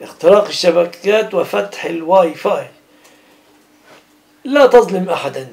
اختراق الشبكات وفتح الواي فاي. لا تظلم أحدا.